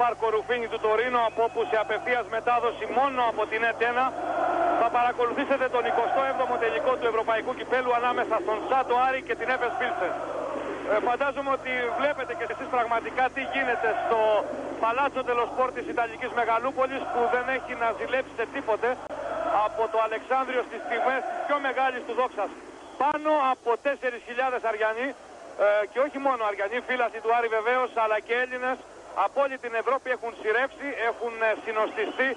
Πάρκο Ρουφίνη του Τωρίνο από όπου σε απευθείας μετάδοση μόνο από την ΕΤΕΝΑ θα παρακολουθήσετε τον 27ο τελικό του Ευρωπαϊκού Κυπέλου ανάμεσα στον Σάτο Άρη και την Έφες Πίλσεν. Ε, φαντάζομαι ότι βλέπετε και εσείς πραγματικά τι γίνεται στο Παλάτσο Τελοσπόρ της Ιταλικής Μεγαλούπολης που δεν έχει να ζηλέψει σε τίποτε από το Αλεξάνδριο στις τιμές της πιο μεγάλης του δόξας. Πάνω από 4.000 Αριανοί ε, και όχι μόνο Αριανοί, φύλαθοι του Άρη βεβαίως, αλλά και Έλληνες από όλη την Ευρώπη έχουν σειρεύσει, έχουν ε, συνοστιστεί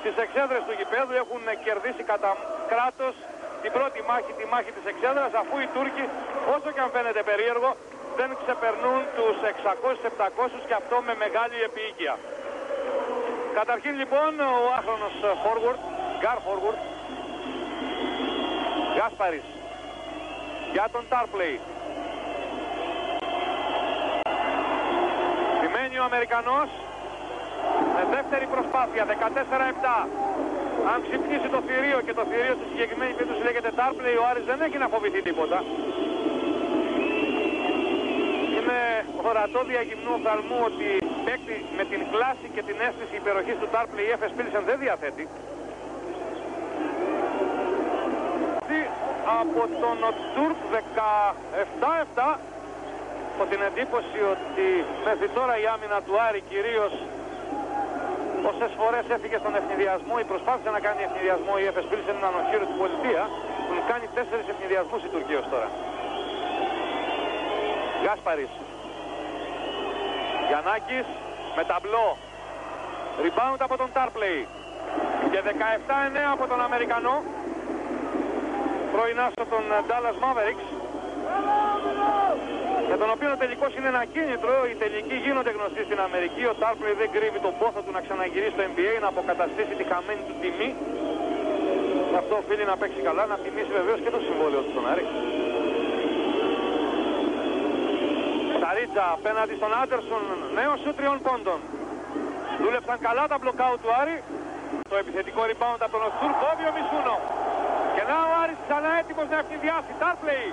στις εξέδρες του γηπέδου, έχουν ε, κερδίσει κατά κράτος την πρώτη μάχη, τη μάχη της εξέδρας, αφού οι Τούρκοι, όσο και αν φαίνεται περίεργο, δεν ξεπερνούν τους 600-700 και αυτό με μεγάλη επίοικια. Καταρχήν λοιπόν ο άχρονος forward, Γκάρ forward, Γκάσπαρης, για τον Τάρπλεϊ. Ο Αμερικανός με δεύτερη προσπάθεια, 14-7. Αν ξυπνήσει το θηρίο και το θηρίο στη συγκεκριμένη περίπτωση λέγεται Τάρπλεϊ, ο Άρης δεν έχει να φοβηθεί τίποτα. Είναι ορατό διαγυμνού οφθαλμού ότι παίκτη με την κλάση και την αίσθηση υπεροχής του Τάρπλεϊ η Έφες Πίλσεν δεν διαθέτει. από τον Τούρκ 17-7 από την εντύπωση ότι μέχρι τώρα η άμυνα του Άρη κυρίως όσες φορές έφυγε στον ευνηδιασμό ή προσπάθησε να κάνει ευνηδιασμό η Έφες Πίλσεν έναν οχύρο του πολιτεία που κάνει τέσσερις ευνηδιασμούς η Τουρκία ως τώρα. Γκάσπαρης. Γιαννάκης με ταμπλό. Rebound από τον Τάρπλεϊ. Και 17-9 από τον Αμερικανό πρώην άσο των Dallas Mavericks για τον οποίο ο τελικός είναι ένα κίνητρο. Οι τελικοί γίνονται γνωστοί στην Αμερική. Ο Τάρπλεϊ δεν κρύβει τον πόθο του να ξαναγυρίσει στο NBA, να αποκαταστήσει τη χαμένη του τιμή. Γι' αυτό οφείλει να παίξει καλά, να τιμήσει βεβαίως και το συμβόλαιο του στον Άρη. Σαρίτσα απέναντι στον Άντερσον, νέος σου τριών πόντων. Δούλεψαν καλά τα μπλοκάου του Άρη. Το επιθετικό rebound από τον Οστούρ, κόβει ο Μισούνο. Και να ο Άρης ξανά έτοιμος να ευνηδιάσει. Τάρπλεϊ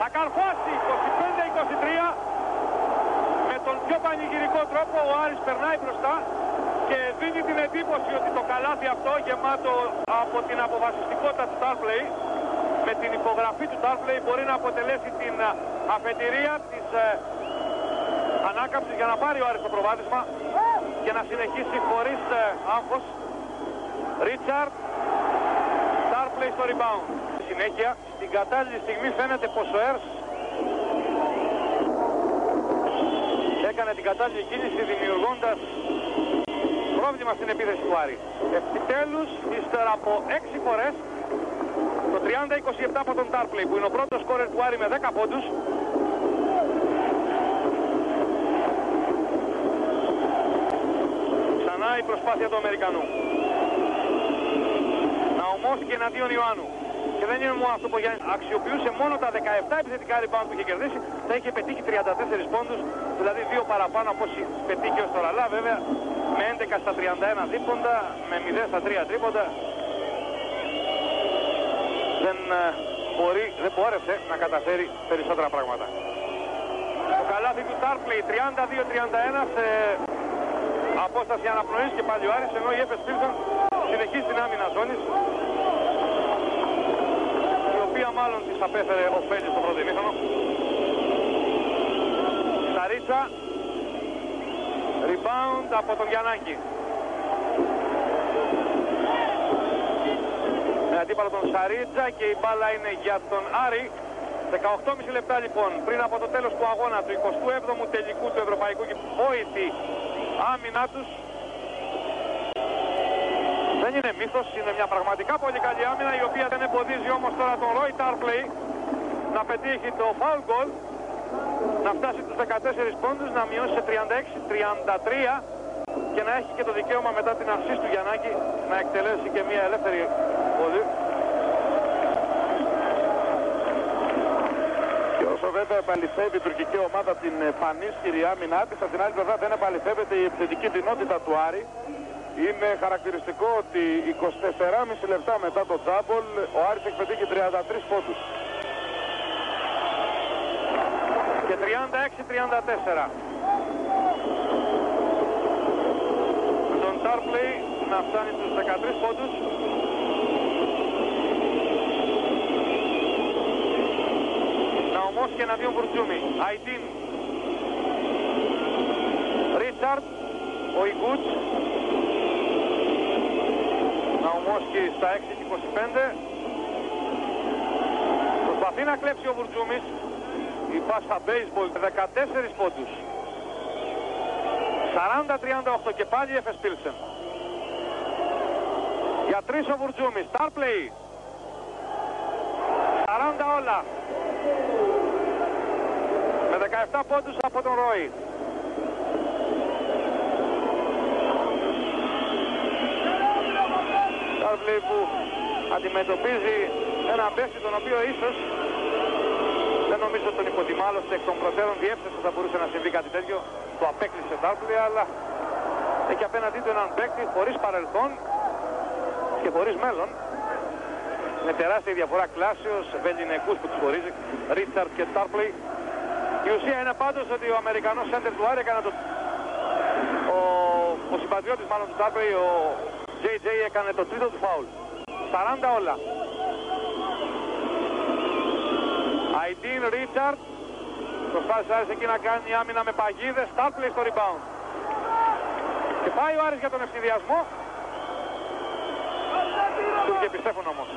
θα καρφώσει 25-23. Με τον πιο πανηγυρικό τρόπο ο Άρης περνάει μπροστά και δίνει την εντύπωση ότι το καλάθι αυτό γεμάτο από την αποφασιστικότητα του Τάρπλεϊ με την υπογραφή του Τάρπλεϊ μπορεί να αποτελέσει την αφετηρία της ε, ανάκαμψης για να πάρει ο Άρης το προβάδισμα και να συνεχίσει χωρίς ε, άγχος. Ρίτσαρτ play στο rebound. Συνέχεια, στην κατάλληλη στιγμή φαίνεται πως ο Έρς έκανε την κατάλληλη κίνηση δημιουργώντας πρόβλημα στην επίθεση του Άρη. Επιτέλους, ύστερα από 6 φορές, το 30-27 από τον Τάρπλεϊ που είναι ο πρώτος σκόρερ του Άρη με 10 πόντους, ξανά η προσπάθεια του Αμερικανού και εναντίον Ιωάννου. Και δεν είναι μόνο αυτό που αξιοποιούσε μόνο τα 17 επιθετικά rebound που είχε κερδίσει, θα είχε πετύχει 34 πόντους, δηλαδή δύο παραπάνω από όσοι πετύχει ως τώρα. Αλλά βέβαια με 11 στα 31 δίποντα, με 0 στα 3 τρίποντα, δεν, ε, μπορεί, δεν μπόρεσε να καταφέρει περισσότερα πράγματα. Το καλάθι του Τάρπλεϊ 32-31 σε απόσταση αναπνοής και πάλι ο Άρης, ενώ η Έφες Πίλσον συνεχίζει την άμυνα ζώνης μάλλον της απέφερε ο Φέλης στο πρώτο ημίχρονο. Σαρίτσα. Rebound από τον Γιαννάκη. Με αντίπαλο τον Σαρίτσα και η μπάλα είναι για τον Άρη. 18,5 λεπτά λοιπόν πριν από το τέλος του αγώνα του 27ου τελικού του Ευρωπαϊκού και βόητη άμυνά τους δεν είναι μύθος, είναι μια πραγματικά πολύ καλή άμυνα η οποία δεν εμποδίζει όμως τώρα τον Roy Tarpley να πετύχει το foul goal να φτάσει τους 14 πόντους, να μειώσει σε 36-33 και να έχει και το δικαίωμα μετά την αυσίς του Γιαννάκη να εκτελέσει και μια ελεύθερη βολή. Και όσο βέβαια επαληθεύει η τουρκική ομάδα την πανίσχυρη άμυνά της, από την άλλη πλευρά δεν επαληθεύεται η επιθετική δυνότητα του Άρη είναι χαρακτηριστικό ότι 24,5 λεπτά μετά το τζάμπολ ο Άρης έχει πετύχει 33 πόντους. Και 36-34. Τάρπλεϊ να φτάνει στους 13 πόντους. Ναομός και εναντίον Βουρτζούμι. Αϊτίν. Ρίτσαρτ. Ο Ιγκούτς. Ναομόσκι στα 6 και 25. Προσπαθεί να κλέψει ο Βουρτζούμις. Η πάσα baseball 14 πόντους. 40-38 και πάλι η Πίλσεν. Για τρεις ο Βουρτζούμις. Star play. 40 όλα. Με 17 πόντους από τον Ρόι. Star play που αντιμετωπίζει ένα μπέσι τον οποίο ίσως δεν νομίζω τον υποτιμά, άλλωστε εκ των προτέρων διέψευσε θα μπορούσε να συμβεί κάτι τέτοιο. Το απέκλεισε Ντάρπλη, αλλά έχει απέναντί του έναν παίκτη χωρίς παρελθόν και χωρίς μέλλον. Με τεράστια διαφορά κλάσεως, βεληνικούς που τους χωρίζει, Ρίτσαρτ και Τάρπλη. Η ουσία είναι πάντως ότι ο Αμερικανός σέντερ του Άρη έκανε το... Ο, ο συμπατριώτης μάλλον του Τάρπλη, ο JJ έκανε το τρίτο του φάουλ. 40 όλα. Αϊντίν Ρίτσαρτ. Προσπάθησε Άρης εκεί να κάνει άμυνα με παγίδες. Στάρπλεϊ στο rebound. Και πάει ο Άρης για τον ευθυδιασμό. Του και πιστεύουν όμως.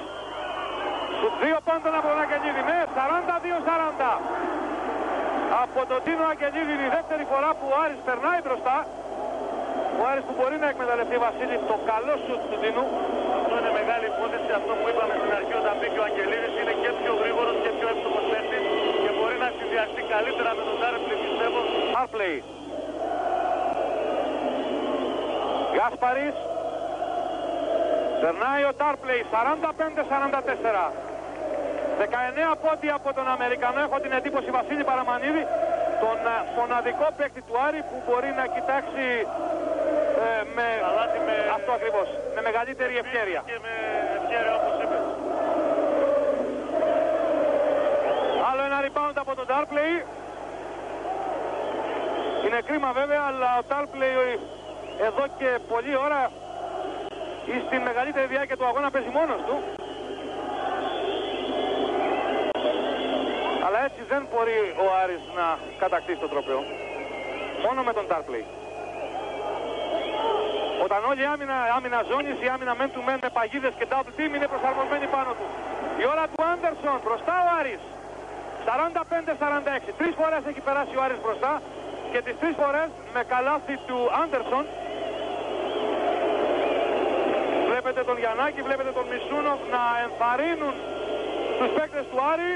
Τους δύο πόντων από τον Αγγελίδη. Ναι, 42-40. Από τον Τίνο Αγγελίδη η δεύτερη φορά που ο Άρης περνάει μπροστά. Ο Άρης που μπορεί να εκμεταλλευτεί Βασίλη το καλό σου του Τίνου. Αυτό είναι μεγάλη υπόθεση. Αυτό που είπαμε στην αρχή όταν μπήκε ο Αγγελίδης είναι και πιο γρήγορος και πιο εύκολος παίκτης και μπορεί να συνδυαστεί καλύτερα με τον Τάρπλη πιστεύω. Τάρπλη. Γκάσπαρης. Περνάει ο Τάρπλεϊ 45-44. 19 πόντι από τον Αμερικανό. Έχω την εντύπωση Βασίλη Παραμανίδη. Τον ε, μοναδικό παίκτη του Άρη που μπορεί να κοιτάξει ε, με, με... αυτό ακριβώς. Με μεγαλύτερη ευκαιρία. Και με ευκαιρία όπως είπες. Άλλο ένα rebound από τον Τάρπλεϊ. Είναι κρίμα βέβαια, αλλά ο Τάρπλεϊ εδώ και πολλή ώρα ή στη μεγαλύτερη διάρκεια του αγώνα παίζει μόνος του. Αλλά έτσι δεν μπορεί ο Άρης να κατακτήσει το τροπέο. Μόνο με τον Τάρπλεϊ. Όταν όλη η άμυνα, άμυνα ζώνης, η άμυνα men to men με παγίδες και double team είναι προσαρμοσμένη πάνω τους. Η ώρα του Άντερσον, μπροστά ο Άρης. 45-46. Τρεις φορές έχει περάσει ο Άρης μπροστά και τις τρεις φορές με καλάθι του Άντερσον βλέπετε τον Γιαννάκη, βλέπετε τον Μισούνοφ να ενθαρρύνουν τους παίκτες του Άρη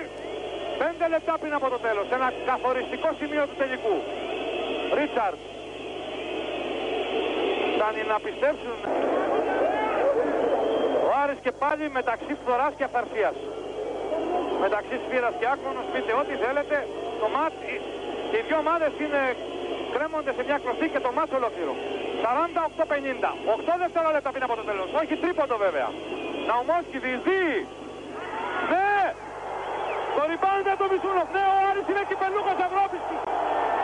5 λεπτά πριν από το τέλος. Ένα καθοριστικό σημείο του τελικού. Ρίτσαρτ. Φτάνει να πιστέψουν. Ο Άρης και πάλι μεταξύ φθοράς και αφαρσίας. Μεταξύ σφύρας και άκρονος, πείτε ό,τι θέλετε. Το μάτς, και οι δύο ομάδες είναι κρέμονται σε μια κλωστή και το μάτς ολόκληρο. 48-50. 8 δευτερόλεπτα πριν από το τέλος. Όχι τρίποντο βέβαια. Ναουμόσκι διεισδύει. Ναι! Το rebound το Μισούνοφ. Ναι, ο Άρης είναι κυπελούχος Ευρώπης.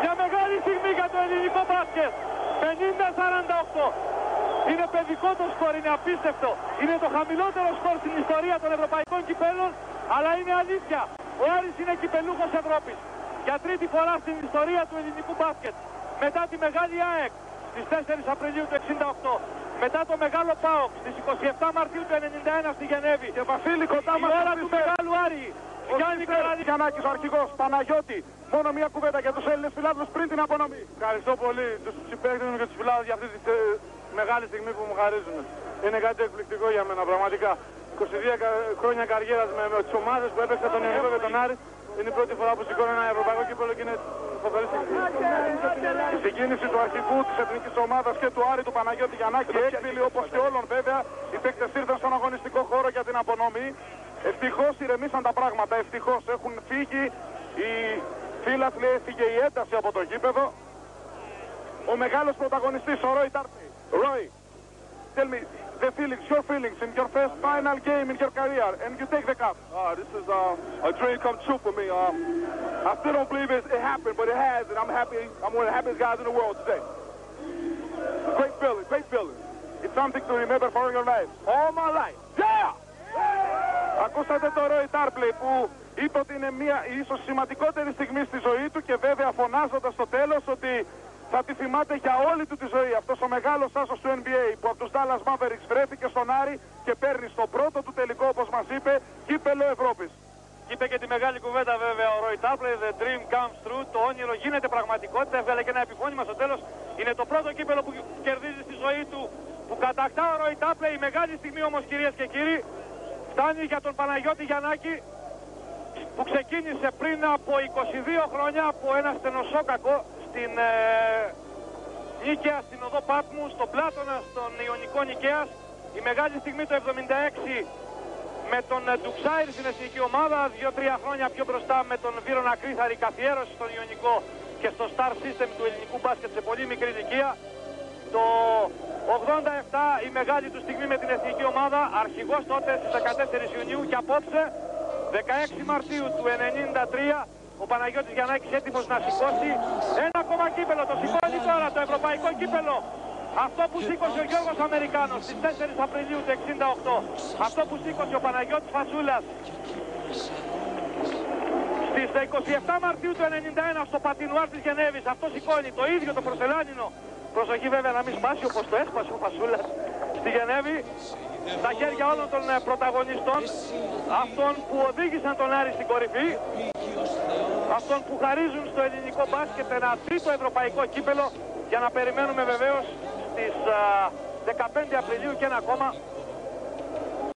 Μια μεγάλη στιγμή για το ελληνικό μπάσκετ. 50-48. Είναι παιδικό το σκορ, είναι απίστευτο. Είναι το χαμηλότερο σκορ στην ιστορία των ευρωπαϊκών κυπέλων, αλλά είναι αλήθεια. Ο Άρης είναι κυπελούχος Ευρώπης. Για τρίτη φορά στην ιστορία του ελληνικού μπάσκετ. Μετά τη μεγάλη ΑΕΚ στις 4 Απριλίου του 68. Μετά το μεγάλο ΠΑΟΚ στις 27 Μαρτίου του 91 στη Γενέβη. Και Βασίλη κοντά μας. Η ώρα του μεγάλου Άρη. Γιάννη Καραδικανάκης, ο αρχηγός, Παναγιώτη. Μόνο μια κουβέντα για τους Έλληνες φιλάδους πριν την απονομή. Ευχαριστώ πολύ τους συμπαίκτες μου και τους φιλάδους για αυτή τη ε, μεγάλη στιγμή που μου χαρίζουν. Είναι κάτι εκπληκτικό για μένα πραγματικά. 22 χρόνια καριέρας με, με τις ομάδες που έπαιξα τον Ιωγό και τον Άρη. Είναι η πρώτη φορά που σηκώνω ένα ευρωπαϊκό κύπελο και είναι φοβερή στιγμή. Η συγκίνηση του αρχικού της εθνικής ομάδας και του Άρη του Παναγιώτη Γιαννάκη έκπηλη όπως και όλων βέβαια. Οι παίκτες ήρθαν στον αγωνιστικό χώρο για την απονομή. Ευτυχώς ηρεμήσαν τα πράγματα. Ευτυχώς έχουν φύγει οι φίλαθλοι, έφυγε η ένταση από το γήπεδο. Ο μεγάλος πρωταγωνιστής, ο Ρόι Τάρπι. Ρόι, tell me, the feelings, your feelings in your first final game in your career, and you take the cup. Uh, this is uh, a dream come true for me. Um, I still don't believe it, it happened, but it has, and I'm happy. I'm one of the happiest guys in the world today. Great feeling, great feeling. It's something to remember for your life. All my life. Yeah! Ακούσατε το Roy Tarpley που είπε ότι είναι μια ίσως σημαντικότερη στιγμή στη ζωή του και βέβαια φωνάζοντας στο τέλος ότι θα τη θυμάται για όλη του τη ζωή. Αυτός ο μεγάλος άσος του NBA που από τους Dallas Mavericks βρέθηκε στον Άρη και παίρνει στο πρώτο του τελικό όπως μας είπε κύπελο Ευρώπης. Και είπε και τη μεγάλη κουβέντα βέβαια ο Roy Tapley, The dream comes true, το όνειρο γίνεται πραγματικότητα, έβγαλε και ένα επιφώνημα στο τέλος. Είναι το πρώτο κύπελο που κερδίζει στη ζωή του, που κατακτά ο Roy Tapley, η μεγάλη στιγμή όμως κυρίες και κύριοι, φτάνει για τον Παναγιώτη Γιαννάκη, που ξεκίνησε πριν από 22 χρόνια από ένα στενοσόκακο στην ε, Νίκαια, στην οδό Πάτμου, στον Πλάτωνα, στον Ιωνικό Νικαίας. Η μεγάλη στιγμή το 76 με τον ε, Ντουξάιρ στην εθνική ομάδα, δύο-τρία χρόνια πιο μπροστά με τον Βίρονα Κρύθαρη καθιέρωση στον Ιωνικό και στο Star System του ελληνικού μπάσκετ σε πολύ μικρή ηλικία. Το 87 η μεγάλη του στιγμή με την εθνική ομάδα, αρχηγός τότε στις 14 Ιουνίου και απόψε 16 Μαρτίου του 93 ο Παναγιώτης Γιαννάκης έτοιμος να σηκώσει ένα ακόμα κύπελο. Το σηκώνει τώρα το ευρωπαϊκό κύπελο. Αυτό που σήκωσε ο Γιώργος Αμερικάνος στις 4 Απριλίου του 68. Αυτό που σήκωσε ο Παναγιώτης Φασούλας στις 27 Μαρτίου του 91 στο Πατινουάρ της Γενέβης. Αυτό σηκώνει το ίδιο το προσελάνινο. Προσοχή βέβαια να μην σπάσει όπως το έσπασε ο Φασούλας στη Γενέβη. Στα χέρια όλων των ε, πρωταγωνιστών, αυτών που οδήγησαν τον Άρη στην κορυφή, αυτών που χαρίζουν στο ελληνικό μπάσκετ ένα τρίτο ευρωπαϊκό κύπελο για να περιμένουμε βεβαίως στις 15 Απριλίου και ένα ακόμα